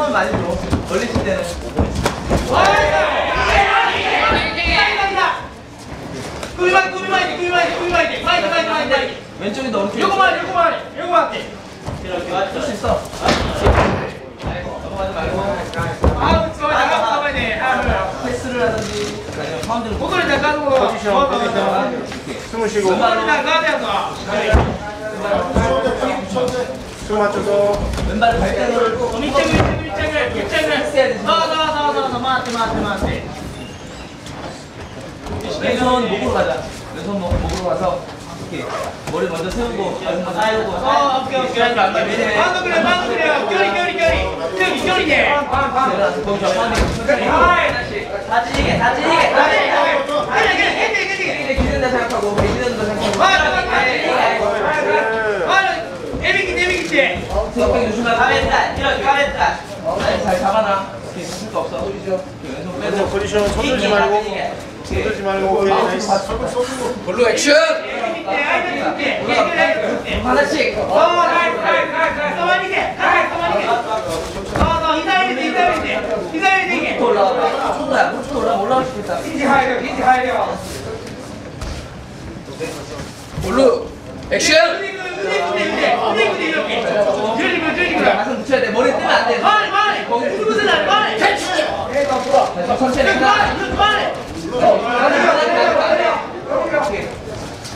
그만 많이 들어. 걸리실 때는. 왼쪽이 너 오른쪽이 요거만 요거만 요거만 할수 있어. 넘어가지 말고 아 나가 가봐야 돼 패스를 하든지 아니면 파운드를 고도를 나가고 포지션, 포지션 숨을 쉬고. 고도를 나가야 숨 맞춰서. 왼발 발등을 밑장을 밑장을 밑장을 나나나나 맞대 맞대 맞대 왼손 목으로 가자. 왼손 목, 목으로 가서 이렇게 머리 먼저 세우고 아이고. 어 오케이 오케이. 방금 그래 방금 그래. 결이 결이 결이 결이 결이네 거기서 파운드 천천히 다 찌게 다 찌게. 다 찌게 그래. 그래 그래 그래 이제 기준다 생각하고 기준다 생각하고 맞아 맞아 맞아 생각하기 조심하고 가랬다 이렇게 가랬다. 잘 잡아놔. 쓸거 없어. 이렇게 왼손 포지션 손 들지 말고. 손 들지 말고. 블루 액션! 하나씩 하나씩. 어 나이스 나이스 나이스 가만히 있게. 가만히 있게 어 너 이사해야 돼 이사해야 돼 이사해야 돼 올라와봐. 손다 또 올라오면 올라올 수 있다. 이지 돼 이지 돼요 Blue action 가슴 붙여야 돼 머리 뜨면 안돼 천천히 가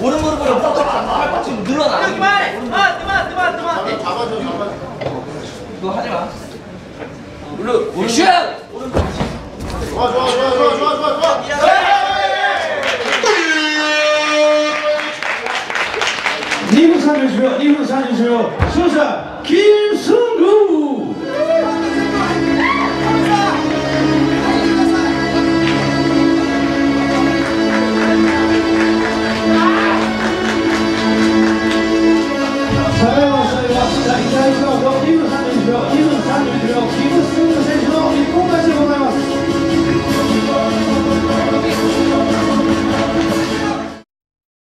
오른 무릎으로 팔 지금 늘어나 이거 하지 마 Blue action 좋아 좋아 좋아 좋아 좋아 좋아 니분 살려주세요, 니분 살려주세요. 수사, 길!